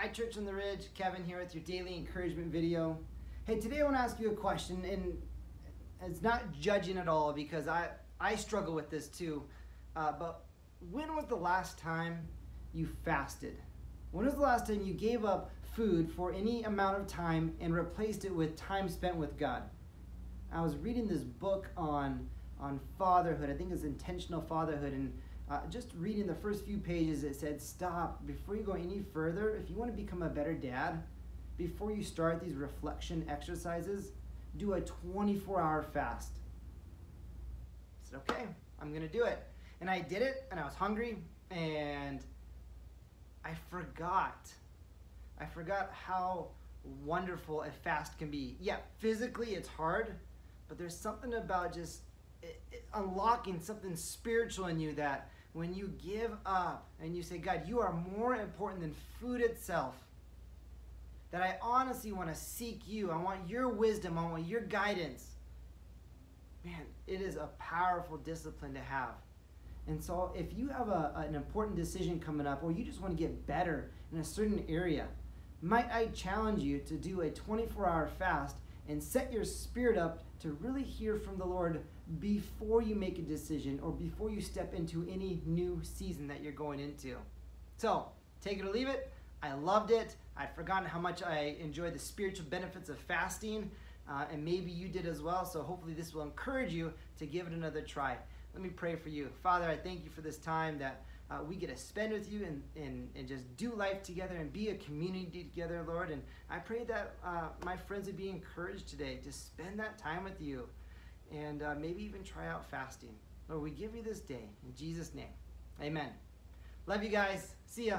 Hi, Church on the Ridge. Kevin here with your daily encouragement video. Hey, today I want to ask you a question, and it's not judging at all because I, I struggle with this too. Uh, but when was the last time you fasted? When was the last time you gave up food for any amount of time and replaced it with time spent with God? I was reading this book on on fatherhood. I think it's intentional fatherhood, and uh, just reading the first few pages, it said, "Stop before you go any further. If you want to become a better dad, before you start these reflection exercises, do a 24-hour fast." I said, "Okay, I'm gonna do it," and I did it, and I was hungry, and I forgot. I forgot how wonderful a fast can be. Yeah, physically it's hard, but there's something about just it, it, unlocking something spiritual in you that when you give up and you say, God, you are more important than food itself, that I honestly want to seek you. I want your wisdom. I want your guidance. Man, it is a powerful discipline to have. And so, if you have a, an important decision coming up, or you just want to get better in a certain area, might I challenge you to do a 24 hour fast and set your spirit up to really hear from the Lord before you make a decision or before you step into any new season that you're going into. So, take it or leave it. I loved it. I'd forgotten how much I enjoy the spiritual benefits of fasting, uh, and maybe you did as well. So, hopefully, this will encourage you to give it another try. Let me pray for you. Father, I thank you for this time that uh, we get to spend with you and, and, and just do life together and be a community together, Lord. And I pray that uh, my friends would be encouraged today to spend that time with you and uh, maybe even try out fasting. Lord, we give you this day in Jesus' name. Amen. Love you guys. See ya.